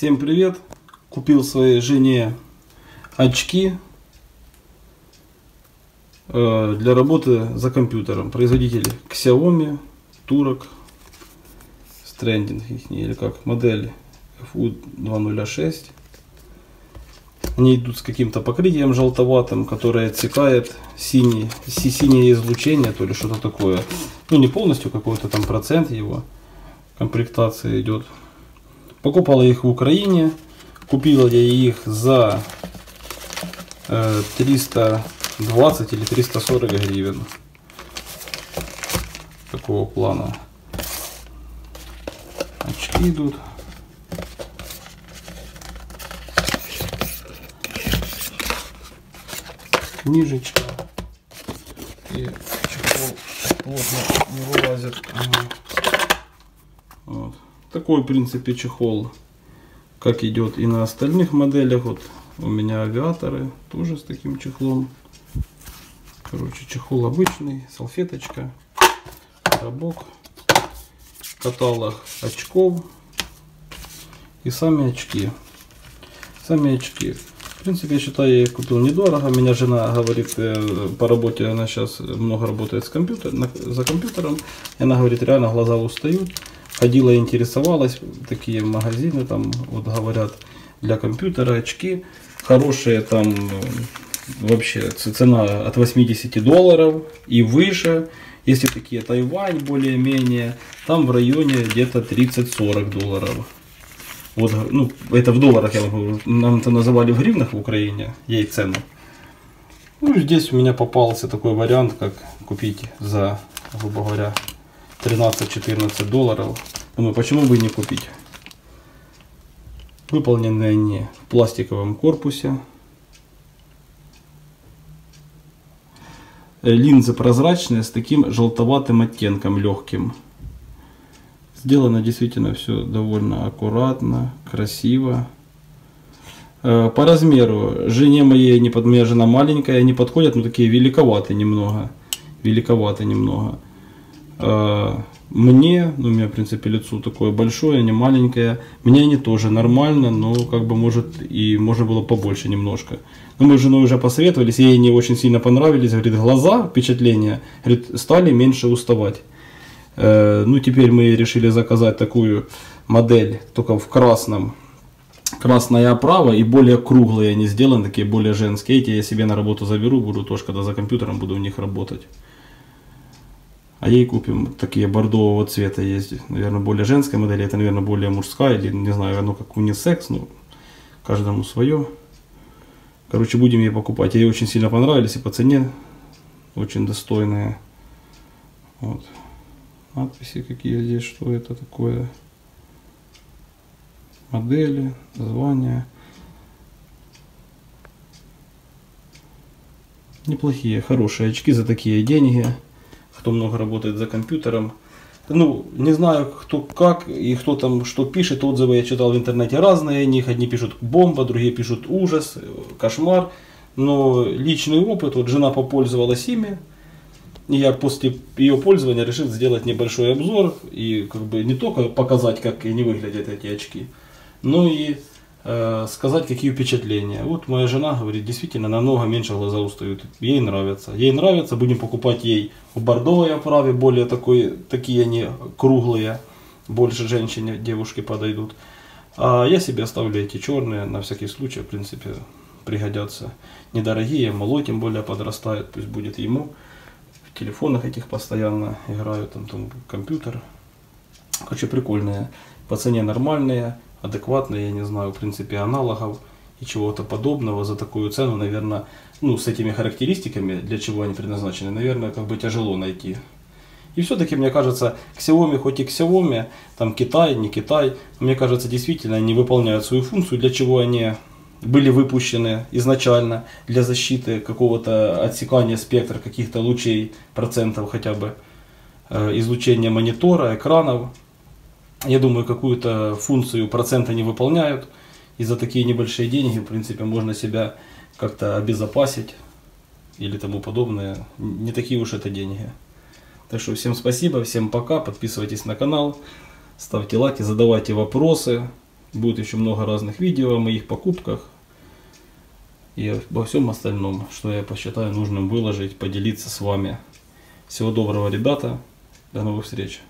Всем привет! Купил своей жене очки э, для работы за компьютером. Производитель Xiaomi, турок, Stranding их, или как, модель FU206. Они идут с каким-то покрытием желтоватым, которое отсекает синий, си- синее излучение, то ли что-то такое. Ну не полностью, какой-то там процент его комплектации идет. Покупала их в Украине. Купила я их за э, 320 или 340 гривен. Такого плана. Очки идут. Книжечка. И чехол плотно не вылазит. Такой, в принципе, чехол, как идет и на остальных моделях. Вот у меня авиаторы тоже с таким чехлом. Короче, чехол обычный, салфеточка, коробок, каталог очков и сами очки. Сами очки. В принципе, я считаю, я их купил недорого. Меня жена говорит, э, по работе она сейчас много работает с компьютер, за компьютером. И она говорит, реально глаза устают. Ходила, интересовалась, такие магазины там, вот говорят, для компьютера очки. Хорошие там э, вообще цена от 80 долларов и выше. Если такие Тайвань более-менее, там в районе где-то 30-40 долларов. Вот, ну, это в долларах, я говорю, нам это называли в гривнах в Украине, ей цену. Ну, здесь у меня попался такой вариант, как купить за, грубо говоря, 13-14 долларов. Думаю, почему бы не купить? Выполнены они в пластиковом корпусе. Линзы прозрачные с таким желтоватым оттенком легким. Сделано действительно все довольно аккуратно, красиво. Э, По размеру жене моей, не под, моя жена маленькая, не подходят, но такие великоваты немного. Великоваты немного. Э, Мне, ну у меня в принципе лицо такое большое, не маленькое. Мне они тоже нормально, но как бы может и можно было побольше немножко. Но мы с женой уже посоветовались, ей не очень сильно понравились. Говорит, глаза, впечатления, говорит, стали меньше уставать. Э, Ну, теперь мы решили заказать такую модель, только в красном. Красная оправа и более круглые они сделаны, такие более женские. Эти я себе на работу заберу, буду тоже, когда за компьютером буду в них работать. А ей купим такие бордового цвета есть. Наверное, более женская модель, это, наверное, более мужская, или не знаю, оно как унисекс, ну, каждому свое. Короче, будем ей покупать. Ей очень сильно понравились и по цене очень достойные. Вот. Надписи какие здесь, что это такое. Модели, названия. Неплохие, хорошие очки за такие деньги. Кто много работает за компьютером. Ну, не знаю, кто как и кто там что пишет. Отзывы я читал в интернете разные о них. Одни пишут бомба, другие пишут ужас, кошмар. Но личный опыт, вот жена попользовалась ими. И я после ее пользования решил сделать небольшой обзор и как бы не только показать, как они выглядят эти очки, но и сказать, какие впечатления. Вот моя жена говорит, действительно, намного меньше глаза устают. Ей нравится. Ей нравится, будем покупать ей в бордовой оправе, более такой, такие они круглые, больше женщине, девушке подойдут. А я себе оставлю эти черные, на всякий случай, в принципе, пригодятся. Недорогие, малой тем более подрастает, пусть будет ему. В телефонах этих постоянно играют, там, там компьютер. Короче, прикольные. По цене нормальные, адекватные, я не знаю, в принципе, аналогов и чего-то подобного за такую цену, наверное, ну, с этими характеристиками, для чего они предназначены, наверное, как бы тяжело найти. И все-таки, мне кажется, Xiaomi, хоть и Xiaomi, там Китай, не Китай, мне кажется, действительно они выполняют свою функцию, для чего они были выпущены изначально для защиты какого-то отсекания спектра каких-то лучей, процентов хотя бы, э, излучения монитора, экранов. Я думаю, какую-то функцию процента не выполняют. И за такие небольшие деньги, в принципе, можно себя как-то обезопасить или тому подобное. Не такие уж это деньги. Так что всем спасибо, всем пока, подписывайтесь на канал, ставьте лайки, задавайте вопросы. Будет еще много разных видео о моих покупках и обо всем остальном, что я посчитаю нужным выложить, поделиться с вами. Всего доброго, ребята. До новых встреч.